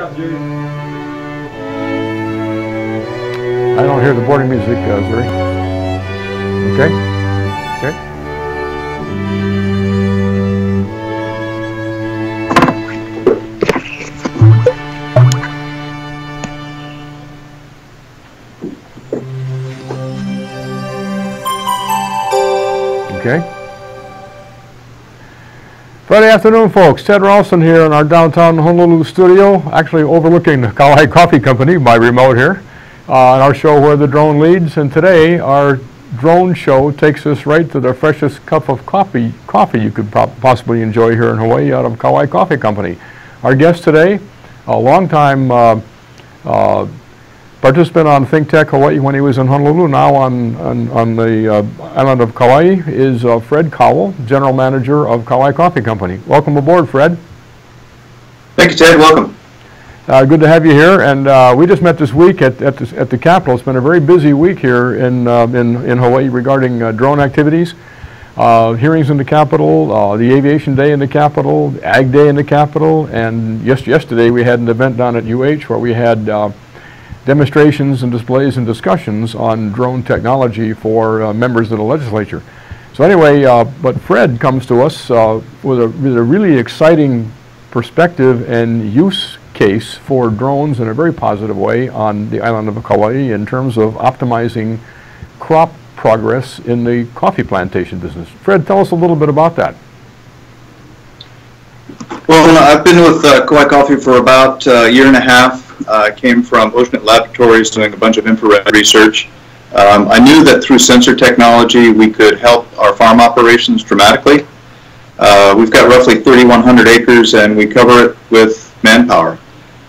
I don't hear the boarding music, uh, Zuri. Okay? Okay. Okay. Friday afternoon, folks. Ted Ralston here in our downtown Honolulu studio, actually overlooking the Kauai Coffee Company by remote here, uh, on our show Where the Drone Leads. And today, our drone show takes us right to the freshest cup of coffee, coffee you could possibly enjoy here in Hawaii out of Kauai Coffee Company. Our guest today, a longtime uh, uh, participant on Think Tech Hawaii when he was in Honolulu, now on, on, on the uh, island of Kauai, is uh, Fred Cowell, General Manager of Kauai Coffee Company. Welcome aboard, Fred. Thank you, Ted. Welcome. Uh, good to have you here. And uh, we just met this week at, at, the, at the Capitol. It's been a very busy week here in, uh, in, in Hawaii regarding uh, drone activities. hearings in the Capitol, the Aviation Day in the Capitol, Ag Day in the Capitol, and yes, yesterday we had an event down at UH where we had demonstrations and displays and discussions on drone technology for uh, members of the legislature. So anyway, uh, but Fred comes to us uh, with a, with, a, really exciting perspective and use case for drones in a very positive way on the island of Kauai in terms of optimizing crop progress in the coffee plantation business. Fred, tell us a little bit about that. Well, I've been with uh, Kauai Coffee for about uh, a year and a half uh, came from Oceanit Laboratories doing a bunch of infrared research. Um, I knew that through sensor technology we could help our farm operations dramatically. Uh, we've got roughly 3,100 acres and we cover it with manpower.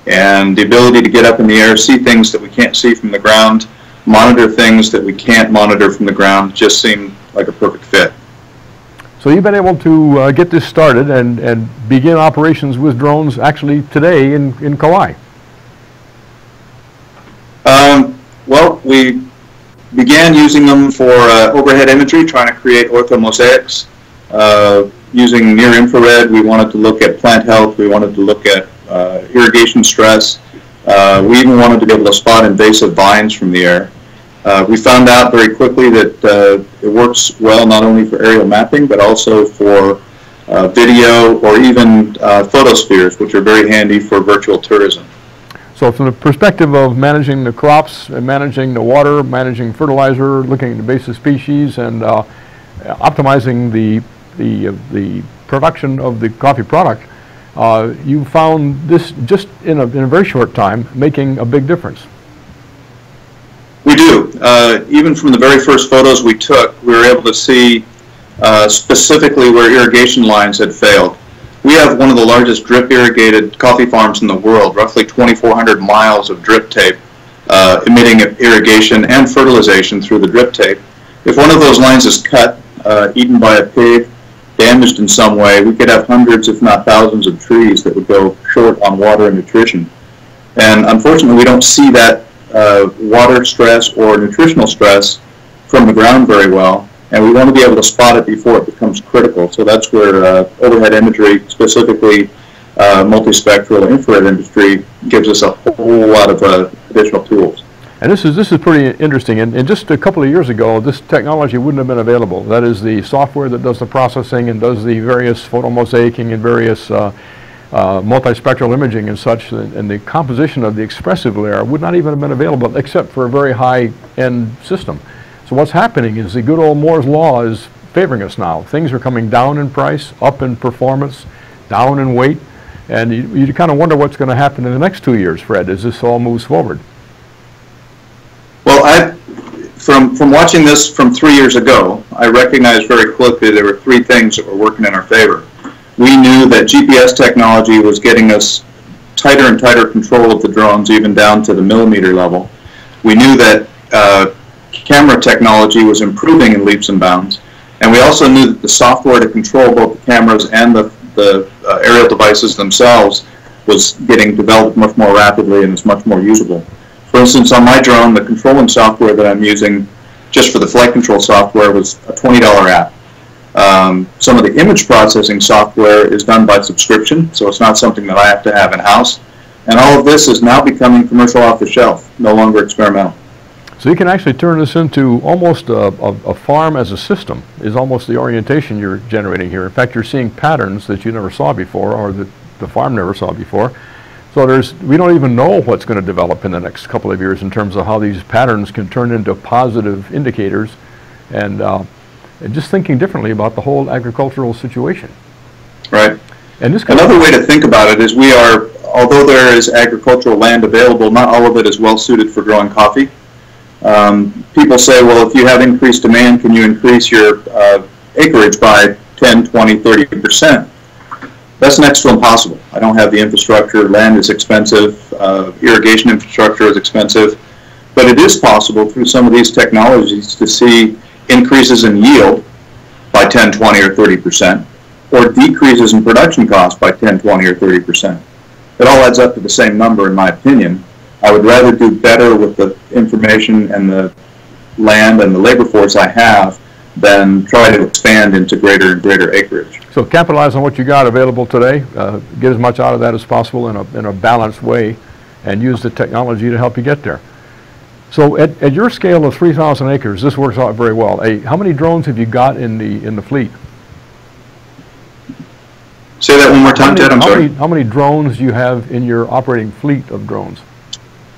And the ability to get up in the air, see things that we can't see from the ground, monitor things that we can't monitor from the ground just seemed like a perfect fit. So you've been able to uh, get this started and, and begin operations with drones actually today in, in Kauai. Um, well, we began using them for uh, overhead imagery, trying to create orthomosaics. Uh, using near infrared, we wanted to look at plant health, we wanted to look at uh, irrigation stress. Uh, we even wanted to be able to spot invasive vines from the air. Uh, we found out very quickly that uh, it works well not only for aerial mapping, but also for video or even photospheres, which are very handy for virtual tourism. So from the perspective of managing the crops, and managing the water, managing fertilizer, looking at the invasive species, and uh, optimizing the, the, uh, the production of the coffee product, uh, you found this just in a, in a very short time making a big difference. We do. Uh, even from the very first photos we took, we were able to see uh, specifically where irrigation lines had failed. We have one of the largest drip irrigated coffee farms in the world, roughly 2,400 miles of drip tape, uh, emitting irrigation and fertilization through the drip tape. If one of those lines is cut, uh, eaten by a pig, damaged in some way, we could have hundreds, if not thousands, of trees that would go short on water and nutrition. And unfortunately, we don't see that uh, water stress or nutritional stress from the ground very well and we want to be able to spot it before it becomes critical. So that's where uh, overhead imagery, specifically uh, multispectral infrared imagery, gives us a whole lot of uh, additional tools. And this is this is pretty interesting. And, and, just a couple of years ago, this technology wouldn't have been available. That is the software that does the processing and does the various photomosaicing and various uh, uh, multispectral imaging and such, and, and, the composition of the expressive layer would not even have been available except for a very high-end system. So what's happening is the good old Moore's Law is favoring us now. Things are coming down in price, up in performance, down in weight, and you, you kind of wonder what's going to happen in the next two years, Fred, as this all moves forward. Well, I, from, from watching this from three years ago, I recognized very quickly there were three things that were working in our favor. We knew that GPS technology was getting us tighter and tighter control of the drones, even down to the millimeter level. We knew that uh, camera technology was improving in leaps and bounds. And we also knew that the software to control both the cameras and the, the uh, aerial devices themselves was getting developed much more rapidly and is much more usable. For instance, on my drone, the controlling software that I'm using just for the flight control software was a $20 app. Um, some of the image processing software is done by subscription, so it's not something that I have to have in-house. And all of this is now becoming commercial off the shelf, no longer experimental. So you can actually turn this into almost a, a, a, farm as a system is almost the orientation you're generating here. In fact, you're seeing patterns that you never saw before or that the farm never saw before. So there's, we don't even know what's going to develop in the next couple of years in terms of how these patterns can turn into positive indicators and, uh, and just thinking differently about the whole agricultural situation. Right. And this Another way to think about it is we are, although there is agricultural land available, not all of it is well suited for growing coffee. Um, people say, well, if you have increased demand, can you increase your uh, acreage by 10, 20, 30 percent? That's next to impossible. I don't have the infrastructure. Land is expensive. Uh, irrigation infrastructure is expensive. But it is possible through some of these technologies to see increases in yield by 10, 20, or 30 percent, or decreases in production costs by 10, 20, or 30 percent. It all adds up to the same number, in my opinion, I would rather do better with the information and the land and the labor force I have than try to expand into greater and greater acreage. So capitalize on what you got available today, uh, get as much out of that as possible in a, in a balanced way, and use the technology to help you get there. So at, at your scale of 3,000 acres, this works out very well. Hey, how many drones have you got in the, in the fleet? Say that one more time, Ted, I'm how sorry. Many, how many drones do you have in your operating fleet of drones?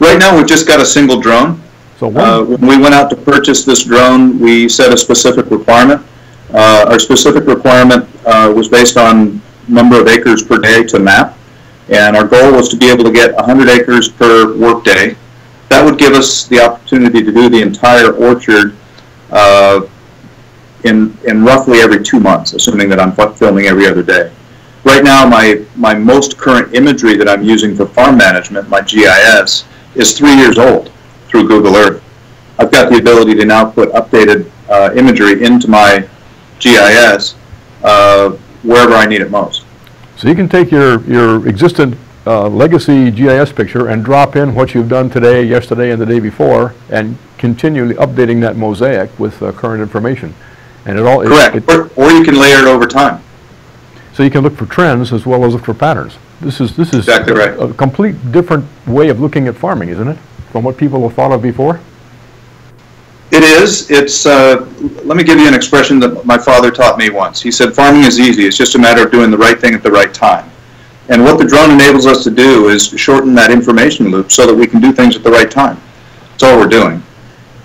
Right now, we've just got a single drone. So uh, when we went out to purchase this drone, we set a specific requirement. Uh, our specific requirement uh, was based on number of acres per day to map, and our goal was to be able to get 100 acres per workday. That would give us the opportunity to do the entire orchard uh, in in roughly every two months, assuming that I'm filming every other day. Right now, my my most current imagery that I'm using for farm management, my GIS, is three years old through Google Earth. I've got the ability to now put updated uh, imagery into my GIS uh, wherever I need it most. So you can take your, your existent uh, legacy GIS picture and drop in what you've done today, yesterday, and the day before, and continually updating that mosaic with uh, current information. And it all correct, it, it, or, or you can layer it over time. So you can look for trends as well as look for patterns. This is this is exactly right. a, complete different way of looking at farming, isn't it? From what people have thought of before. It is. It's. Uh, let me give you an expression that my father taught me once. He said, "Farming is easy. It's just a matter of doing the right thing at the right time." And what the drone enables us to do is shorten that information loop so that we can do things at the right time. That's all we're doing.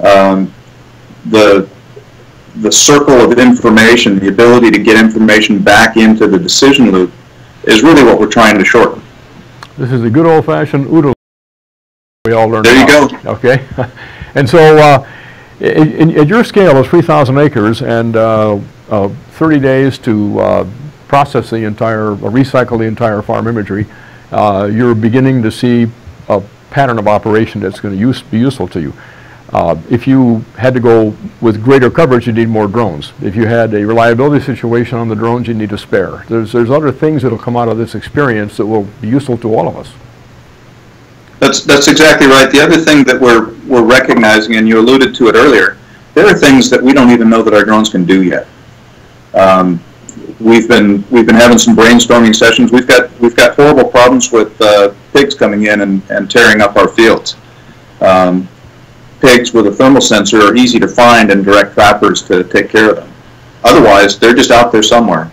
Um, the the circle of information, the ability to get information back into the decision loop is really what we're trying to shorten. This is a good old-fashioned OODA we all learned There you go. Okay. and so uh, in, at your scale of 3,000 acres and uh, uh, 30 days to uh, process the entire, or recycle the entire farm imagery, uh, you're beginning to see a pattern of operation that's going to use, be useful to you. Uh, if you had to go with greater coverage, you need more drones. If you had a reliability situation on the drones, you need a spare. There's, there's other things that will come out of this experience that will be useful to all of us. That's, that's exactly right. The other thing that we're, we're recognizing, and you alluded to it earlier, there are things that we don't even know that our drones can do yet. Um, we've been we've been having some brainstorming sessions. We've got we've got horrible problems with uh, pigs coming in and, and tearing up our fields. Um, pigs with a thermal sensor are easy to find and direct trappers to take care of them. Otherwise, they're just out there somewhere.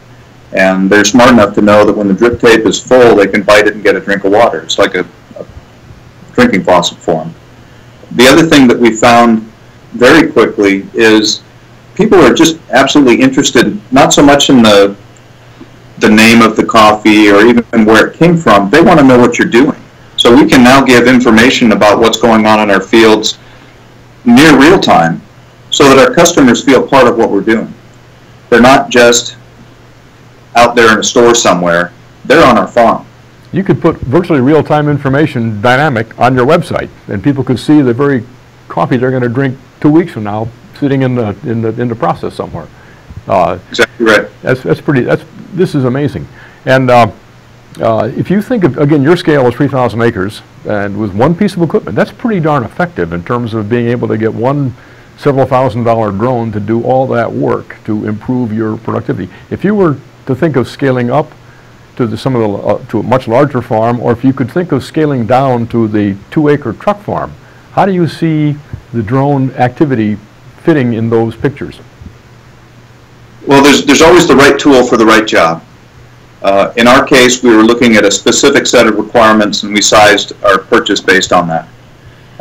And they're smart enough to know that when the drip tape is full, they can bite it and get a drink of water. It's like a, a drinking faucet for them. The other thing that we found very quickly is people are just absolutely interested, not so much in the the name of the coffee or even where it came from. They want to know what you're doing. So we can now give information about what's going on in our fields near real time so that our customers feel part of what we're doing. They're not just out there in a store somewhere, they're on our farm. You could put virtually real-time information dynamic on your website and people could see the very coffee they're going to drink two weeks from now sitting in the in the in the process somewhere. Uh, exactly right. That's that's pretty. That's this is amazing, and uh, uh, if you think of again your scale is 3,000 acres, and with one piece of equipment, that's pretty darn effective in terms of being able to get one several thousand dollar drone to do all that work to improve your productivity. If you were to think of scaling up to the, some of the, uh, to a much larger farm, or if you could think of scaling down to the two-acre truck farm, how do you see the drone activity fitting in those pictures? Well, there's, there's always the right tool for the right job. Uh, in our case, we were looking at a specific set of requirements and we sized our purchase based on that.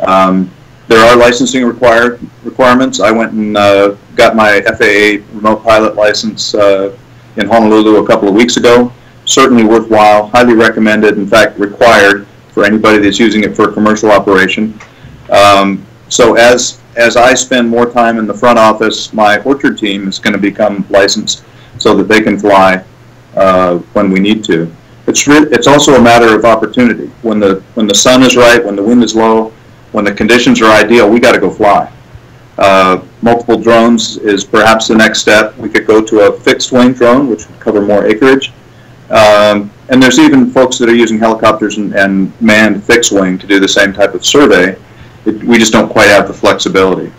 Um, there are licensing required requirements. I went and uh, got my FAA remote pilot license uh, in Honolulu a couple of weeks ago. Certainly worthwhile, highly recommended, in fact required for anybody that's using it for a commercial operation. Um, so as as I spend more time in the front office, my orchard team is going to become licensed so that they can fly uh, when we need to. It's re- it's also a matter of opportunity. When the when the sun is right, when the wind is low, when the conditions are ideal, we got to go fly. Uh, multiple drones is perhaps the next step. We could go to a fixed wing drone, which would cover more acreage. Um, and there's even folks that are using helicopters and, and manned fixed wing to do the same type of survey. It, we just don't quite have the flexibility.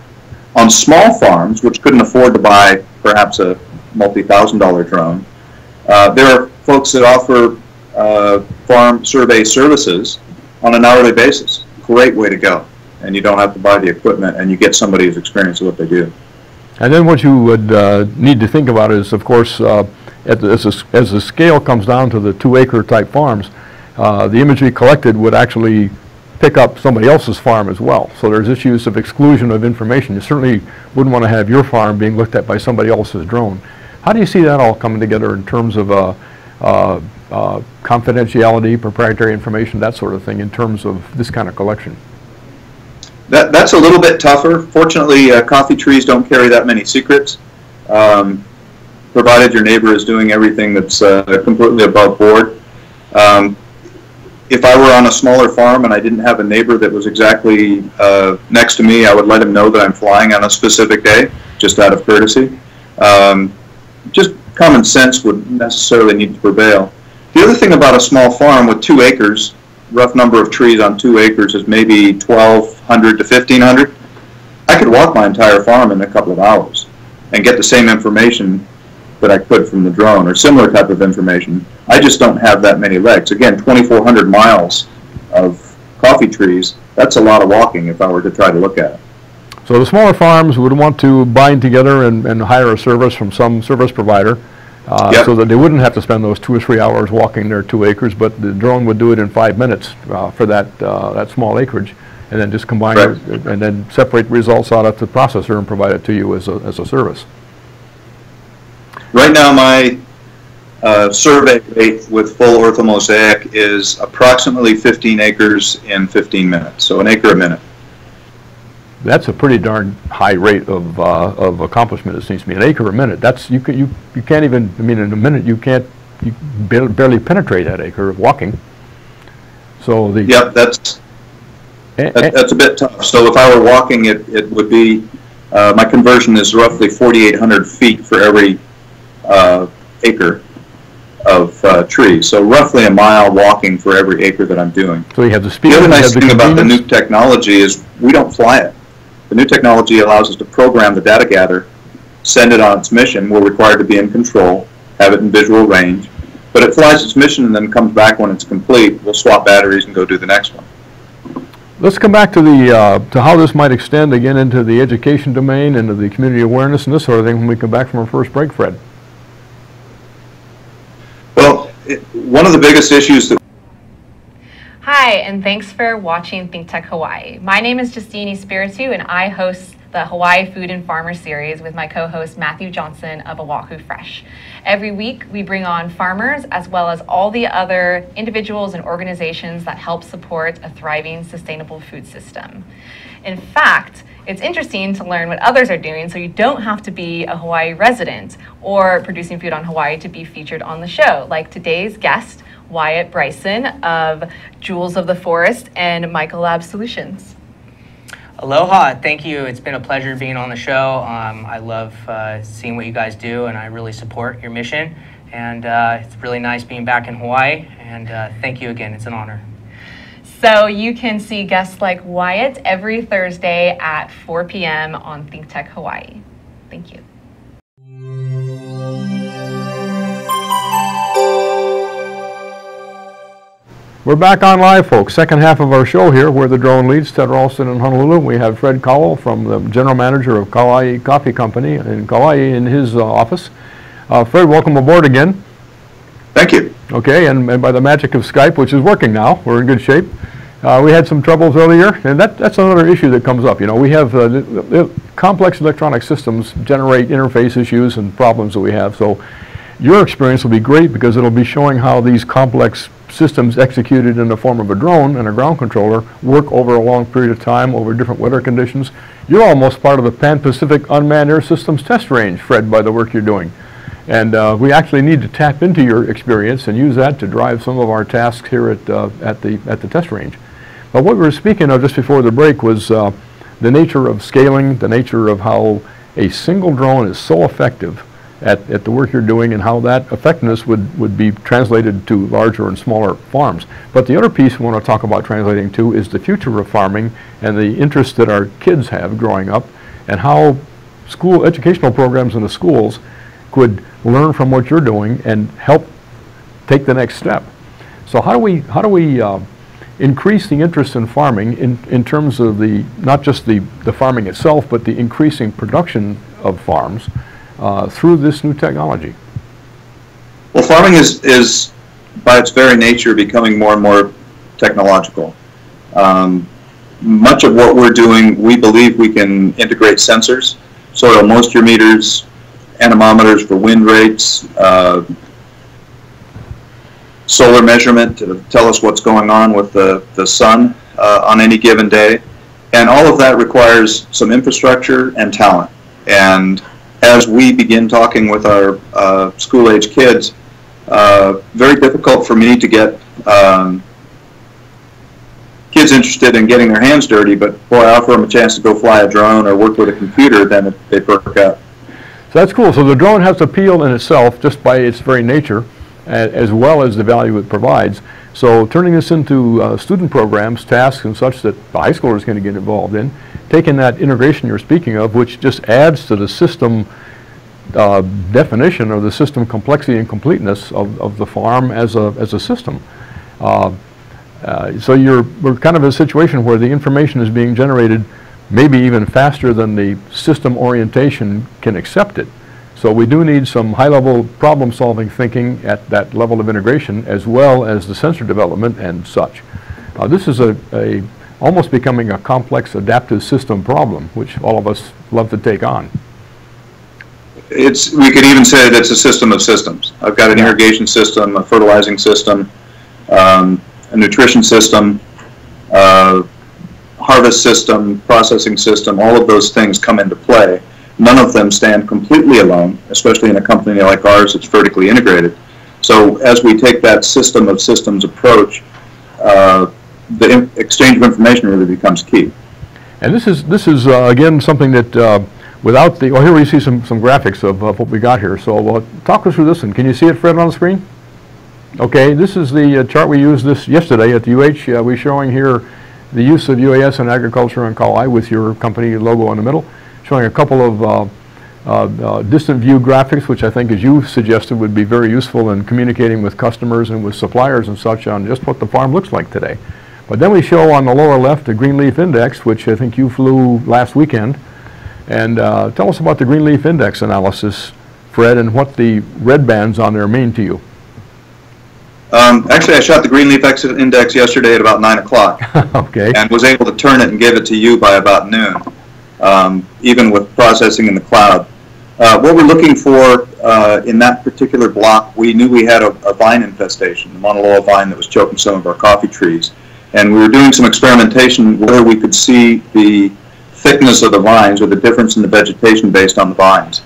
On small farms, which couldn't afford to buy perhaps a multi-thousand dollar drone, uh, there are folks that offer uh, farm survey services on an hourly basis. Great way to go. And you don't have to buy the equipment and you get somebody who's experienced what they do. And then what you would uh, need to think about is, of course, uh, the, as, the, as, the, scale comes down to the two acre type farms, uh, the imagery collected would actually pick up somebody else's farm as well. So there's issues of exclusion of information. You certainly wouldn't want to have your farm being looked at by somebody else's drone. How do you see that all coming together in terms of uh, uh, uh, confidentiality, proprietary information, that sort of thing, in terms of this kind of collection? That, that's a little bit tougher. Fortunately, uh, coffee trees don't carry that many secrets, um, provided your neighbor is doing everything that's uh, completely above board. Um, if I were on a smaller farm and I didn't have a neighbor that was exactly uh, next to me, I would let him know that I'm flying on a specific day, just out of courtesy. Um, just common sense would necessarily need to prevail. The other thing about a small farm with two acres, rough number of trees on two acres is maybe 1,200 to 1,500. I could walk my entire farm in a couple of hours and get the same information that I could from the drone or similar type of information. I just don't have that many legs. Again, 2,400 miles of coffee trees, that's a lot of walking if I were to try to look at it. So the smaller farms would want to bind together and, and hire a service from some service provider uh, yep. so that they wouldn't have to spend those two or three hours walking their two acres, but the drone would do it in five minutes uh, for that, uh, that small acreage and then just combine right. it and then separate results out of the processor and provide it to you as a, as a service. Right now my uh, survey rate with full orthomosaic is approximately 15 acres in 15 minutes, so an acre a minute that's a pretty darn high rate of, uh, of accomplishment, it seems to me. An acre a minute, that's, you, can, you, you can't even, I mean, in a minute, you can't, you barely penetrate that acre of walking. So the. Yep, that's, that, that's a bit tough. So if I were walking, it, it would be, uh, my conversion is roughly 4,800 feet for every uh, acre of uh, trees. So roughly a mile walking for every acre that I'm doing. So you have the speed. The other nice thing about the Nuke technology is we don't fly it. The new technology allows us to program the data gather, send it on its mission. We're required to be in control, have it in visual range, but it flies its mission and then comes back when it's complete. We'll swap batteries and go do the next one. Let's come back to the uh, to how this might extend again into the education domain, into the community awareness and this sort of thing when we come back from our first break, Fred. Well, it, one of the biggest issues that Hi, and thanks for watching Think Tech Hawaii. My name is Justine Spiritu, and I host the Hawaii Food and Farmer Series with my co-host Matthew Johnson of Oahu Fresh. Every week, we bring on farmers as well as all the other individuals and organizations that help support a thriving, sustainable food system. In fact, it's interesting to learn what others are doing so you don't have to be a Hawaii resident or producing food on Hawaii to be featured on the show, like today's guest, Wyatt Bryson of Jewels of the Forest and Mycolab Solutions. Aloha, thank you. It's been a pleasure being on the show. Um, I love uh, seeing what you guys do, and I really support your mission. And uh, it's really nice being back in Hawaii, and uh, thank you again. It's an honor. So you can see guests like Wyatt every Thursday at 4 p.m. on Think Tech Hawaii. Thank you. We're back on live, folks. Second half of our show here, where the drone leads. Ted Ralston in Honolulu. We have Fred Cowell from the general manager of Kauai Coffee Company in Kauai in his uh, office. Uh, Fred, welcome aboard again. Thank you. Okay, and, and by the magic of Skype, which is working now, we're in good shape. Uh, we had some troubles earlier, and that, that's another issue that comes up. You know, we have uh, the, the complex electronic systems generate interface issues and problems that we have. So your experience will be great because it'll be showing how these complex systems executed in the form of a drone and a ground controller work over a long period of time over different weather conditions. You're almost part of the Pan-Pacific Unmanned Air Systems Test Range, Fred, by the work you're doing. And uh, we actually need to tap into your experience and use that to drive some of our tasks here at, uh, at, the, at the test range. But what we were speaking of just before the break was uh, the nature of scaling, the nature of how a single drone is so effective at, at the work you're doing and how that effectiveness would, would be translated to larger and smaller farms. But the other piece we want to talk about translating to is the future of farming and the interest that our kids have growing up and how school educational programs in the schools could learn from what you're doing and help take the next step. So how do we, how do we uh, increase the interest in farming in, in terms of the, not just the, the farming itself, but the increasing production of farms uh, through this new technology? Well, farming is, is by its very nature becoming more and more technological. Um, much of what we're doing, we believe we can integrate sensors, soil moisture meters, anemometers for wind rates, uh, solar measurement to tell us what's going on with the, the sun uh, on any given day. And all of that requires some infrastructure and talent. And as we begin talking with our uh, school age kids, uh, very difficult for me to get um, kids interested in getting their hands dirty, but boy, I offer them a chance to go fly a drone or work with a computer, then they perk up. So that's cool. So the drone has appeal in itself just by its very nature, as well as the value it provides. So turning this into uh, student programs, tasks and such that the high schooler is going to get involved in, taking that integration you're speaking of, which just adds to the system uh, definition or the system complexity and completeness of, of the farm as a, as a system. Uh, uh, so you're, we're kind of in a situation where the information is being generated maybe even faster than the system orientation can accept it. So we do need some high-level problem-solving thinking at that level of integration as well as the sensor development and such. Uh, this is a, a almost becoming a complex adaptive system problem, which all of us love to take on. It's, we could even say that it's a system of systems. I've got an irrigation system, a fertilizing system, um, a nutrition system, uh, harvest system, processing system, all of those things come into play. None of them stand completely alone, especially in a company like ours that's vertically integrated. So as we take that system of systems approach, uh, the exchange of information really becomes key. And this is this is uh, again something that uh, without the oh here we see some some graphics of, of what we got here. So uh, talk us through this one. Can you see it, Fred, on the screen? Okay, this is the uh, chart we used this yesterday at the UH. Uh, we're showing here the use of UAS in agriculture in Kauai with your company logo in the middle, showing a couple of uh, uh, distant view graphics, which I think, as you suggested, would be very useful in communicating with customers and with suppliers and such on just what the farm looks like today. But then we show on the lower left the green leaf index, which I think you flew last weekend. And uh, tell us about the green leaf index analysis, Fred, and what the red bands on there mean to you. Um, actually, I shot the green leaf index yesterday at about 9 o'clock. okay. And was able to turn it and give it to you by about noon, um, even with processing in the cloud. Uh, what we're looking for uh, in that particular block, we knew we had a, a vine infestation, the Mauna Loa vine that was choking some of our coffee trees and we were doing some experimentation where we could see the thickness of the vines or the difference in the vegetation based on the vines.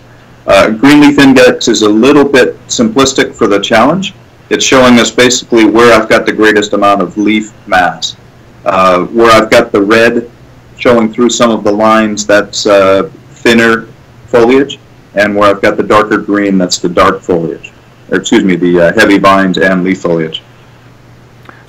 Uh, Greenleaf Index is a little bit simplistic for the challenge. It's showing us basically where I've got the greatest amount of leaf mass. Uh, where I've got the red showing through some of the lines, that's uh, thinner foliage, and where I've got the darker green, that's the dark foliage, or excuse me, the uh, heavy vines and leaf foliage.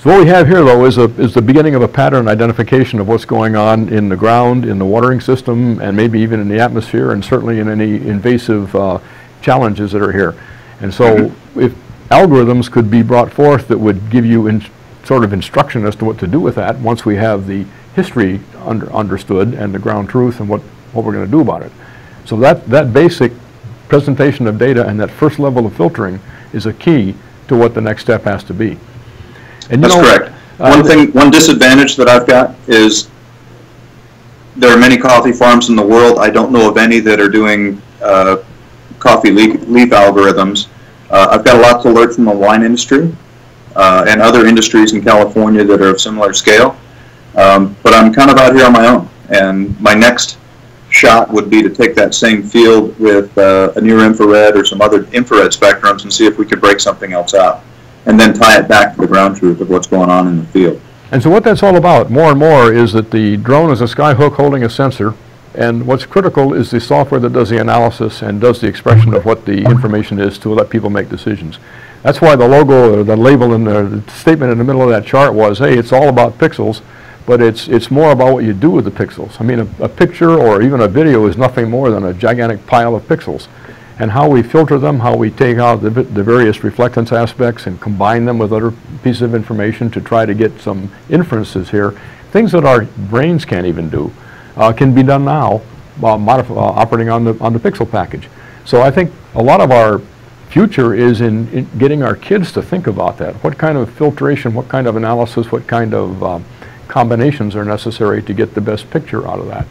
So what we have here, though, is, a, is the beginning of a pattern identification of what's going on in the ground, in the watering system, and maybe even in the atmosphere, and certainly in any invasive uh, challenges that are here. And so mm -hmm. if algorithms could be brought forth that would give you sort of instruction as to what to do with that once we have the history under, understood and the ground truth and what, what we're going to do about it. So that, that basic presentation of data and that first level of filtering is a key to what the next step has to be. And That's know, correct. uh, One thing, one disadvantage that I've got is there are many coffee farms in the world. I don't know of any that are doing uh, coffee leaf, leaf algorithms. Uh, I've got a lot to learn from the wine industry uh, and other industries in California that are of similar scale. Um, but I'm kind of out here on my own. And my next shot would be to take that same field with uh, a near infrared or some other infrared spectrums and see if we could break something else out. And then tie it back to the ground truth of what's going on in the field. And so what that's all about, more and more, is that the drone is a skyhook holding a sensor, and what's critical is the software that does the analysis and does the expression of what the information is to let people make decisions. That's why the logo or the label in the statement in the middle of that chart was, hey, it's all about pixels, but it's, it's more about what you do with the pixels. I mean, a, a picture or even a video is nothing more than a gigantic pile of pixels. And how we filter them, how we take out the, the various reflectance aspects and combine them with other pieces of information to try to get some inferences here, things that our brains can't even do, uh, can be done now, uh, uh, operating on the, on the pixel package. So I think a lot of our future is in, in getting our kids to think about that. What kind of filtration, what kind of analysis, what kind of um, combinations are necessary to get the best picture out of that.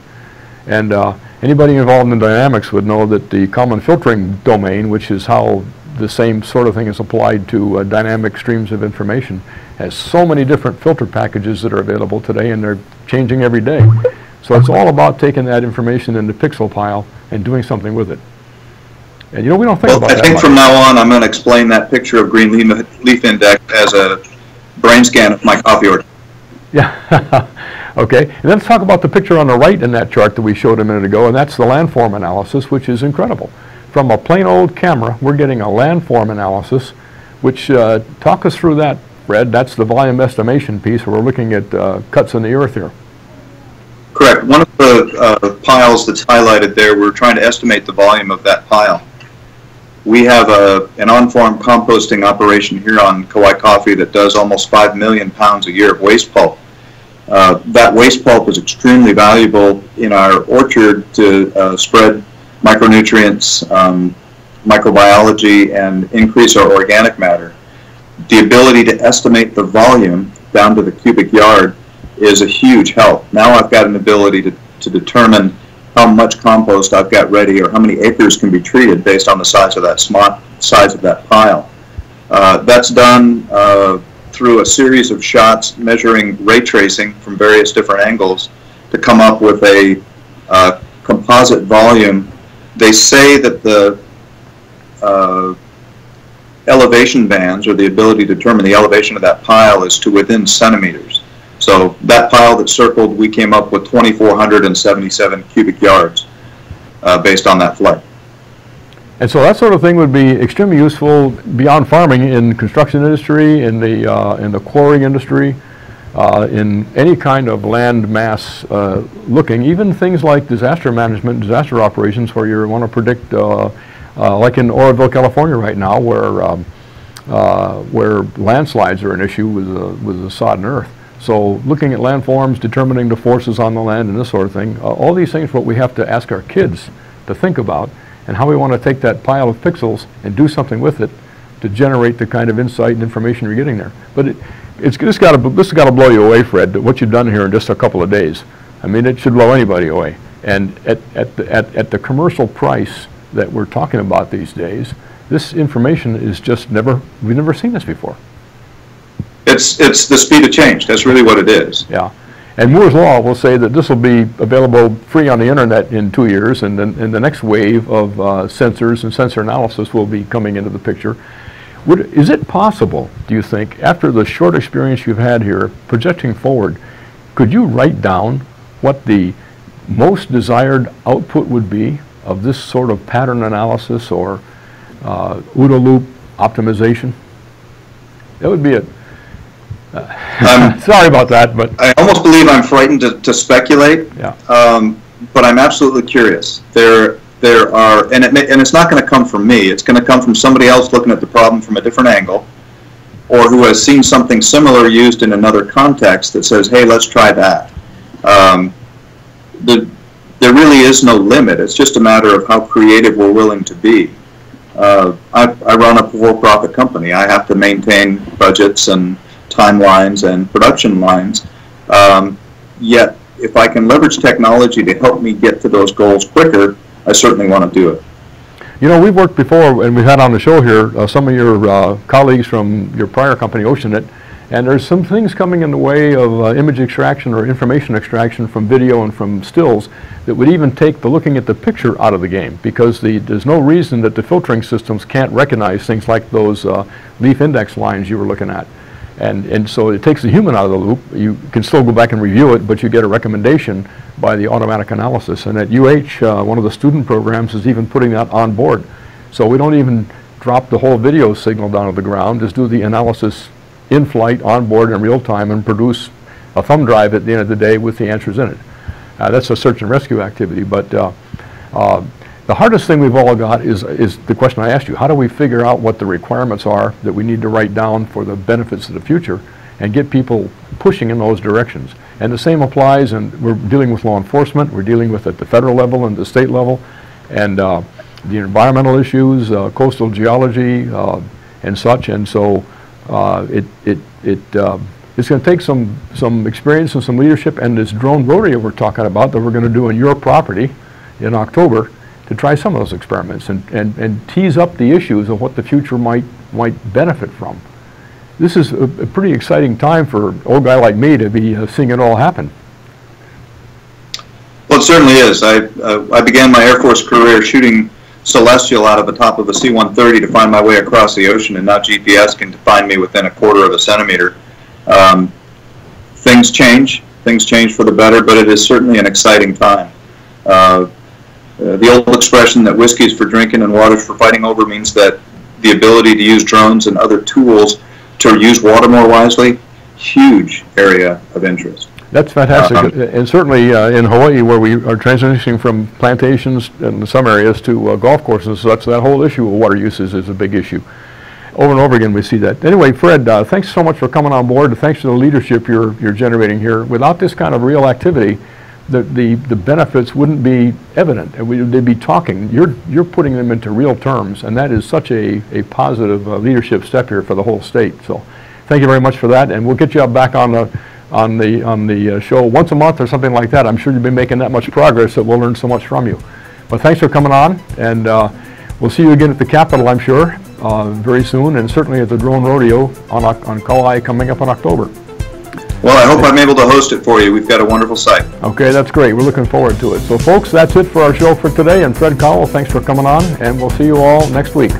And uh, anybody involved in dynamics would know that the Kalman filtering domain, which is how the same sort of thing is applied to uh, dynamic streams of information, has so many different filter packages that are available today, and they're changing every day. So it's all about taking that information in the pixel pile and doing something with it. And you know, we don't think Well, about I that think much. from now on, I'm going to explain that picture of green leaf, leaf index as a brain scan of my coffee orchard. Yeah, okay. And let's talk about the picture on the right in that chart that we showed a minute ago, and that's the landform analysis, which is incredible. From a plain old camera, we're getting a landform analysis, which, uh, talk us through that, Fred. That's the volume estimation piece, where we're looking at uh, cuts in the earth here. Correct. One of the uh, piles that's highlighted there, we're trying to estimate the volume of that pile. We have a, an on-farm composting operation here on Kauai Coffee that does almost 5 million pounds a year of waste pulp. Uh, that waste pulp is extremely valuable in our orchard to uh, spread micronutrients, um, microbiology, and increase our organic matter. The ability to estimate the volume down to the cubic yard is a huge help. Now I've got an ability to, to determine how much compost I've got ready or how many acres can be treated based on the size of that smart, size of that pile. Uh, that's done uh, through a series of shots measuring ray tracing from various different angles to come up with a uh, composite volume. They say that the uh, elevation bands or the ability to determine the elevation of that pile is to within centimeters. So that pile that circled, we came up with 2,477 cubic yards uh, based on that flood. And so that sort of thing would be extremely useful beyond farming in construction industry, in the, uh, in the quarry industry, uh, in any kind of land mass uh, looking, even things like disaster management, disaster operations where you want to predict, uh, uh, like in Oroville, California right now, where, um, uh, where landslides are an issue with with the sodden earth. So looking at landforms, determining the forces on the land and this sort of thing, all these things what we have to ask our kids to think about and how we want to take that pile of pixels and do something with it to generate the kind of insight and information you're getting there. But it, it's this got to this has got to blow you away, Fred. that What you've done here in just a couple of days. I mean, it should blow anybody away. And at at the, at, at the commercial price that we're talking about these days, this information is just never we've never seen this before. It's, it's the speed of change. That's really what it is. Yeah. And Moore's Law will say that this will be available free on the internet in two years, and then and the next wave of uh, sensors and sensor analysis will be coming into the picture. Would, is it possible, do you think, after the short experience you've had here, projecting forward, could you write down what the most desired output would be of this sort of pattern analysis or uh, OODA loop optimization? That would be it. I'm, Sorry about that, but I almost believe I'm frightened to, to speculate, yeah. um, but I'm absolutely curious. There, there are, and it may, and it's not going to come from me. It's going to come from somebody else looking at the problem from a different angle, or who has seen something similar used in another context that says, hey, let's try that. Um, the, there really is no limit. It's just a matter of how creative we're willing to be. Uh, I, I run a for-profit company. I have to maintain budgets and timelines and production lines. Um, yet, if I can leverage technology to help me get to those goals quicker, I certainly want to do it. You know, we've worked before, and we've had on the show here uh, some of your uh, colleagues from your prior company, Oceanit, and there's some things coming in the way of uh, image extraction or information extraction from video and from stills that would even take the looking at the picture out of the game because the, there's no reason that the filtering systems can't recognize things like those uh, leaf index lines you were looking at. And, and so it takes the human out of the loop. You can still go back and review it, but you get a recommendation by the automatic analysis. And at UH, uh, one of the student programs is even putting that on board. So we don't even drop the whole video signal down to the ground, just do the analysis in flight, on board in real time, and produce a thumb drive at the end of the day with the answers in it. Uh, that's a search and rescue activity, but uh, uh, the hardest thing we've all got is, is the question I asked you. How do we figure out what the requirements are that we need to write down for the benefits of the future and get people pushing in those directions? And the same applies, and we're dealing with law enforcement, we're dealing with at the federal level and the state level, and uh, the environmental issues, uh, coastal geology, uh, and such. And so uh, it, it, it, um, it's going to take some, some experience and some leadership, and this drone rodeo we're talking about that we're going to do on your property in October to try some of those experiments and, and, and tease up the issues of what the future might, might benefit from. This is a, a pretty exciting time for an old guy like me to be uh, seeing it all happen. Well, it certainly is. I, uh, I began my Air Force career shooting celestial out of the top of a C-130 to find my way across the ocean, and now GPS can find me within a quarter of a centimeter. Um, things change. Things change for the better, but it is certainly an exciting time. Uh, uh, the old expression that whiskey is for drinking and water is for fighting over means that the ability to use drones and other tools to use water more wisely, huge area of interest. That's fantastic. Uh, and certainly uh, in Hawaii, where we are transitioning from plantations in some areas to uh, golf courses, such that whole issue of water uses is a big issue. Over and over again, we see that. Anyway, Fred, uh, thanks so much for coming on board. Thanks for the leadership you're, you're generating here. Without this kind of real activity, the, the, the benefits wouldn't be evident they'd be talking. You're, you're putting them into real terms and that is such a, a positive uh, leadership step here for the whole state. So thank you very much for that and we'll get you back on the, on the, on the uh, show once a month or something like that. I'm sure you've been making that much progress that we'll learn so much from you. But thanks for coming on and uh, we'll see you again at the Capitol I'm sure uh, very soon and certainly at the Drone Rodeo on, on Kauai coming up in October. Well, I hope I'm able to host it for you. We've got a wonderful site. Okay, that's great. We're looking forward to it. So, folks, that's it for our show for today. And Fred Cowell, thanks for coming on, and we'll see you all next week.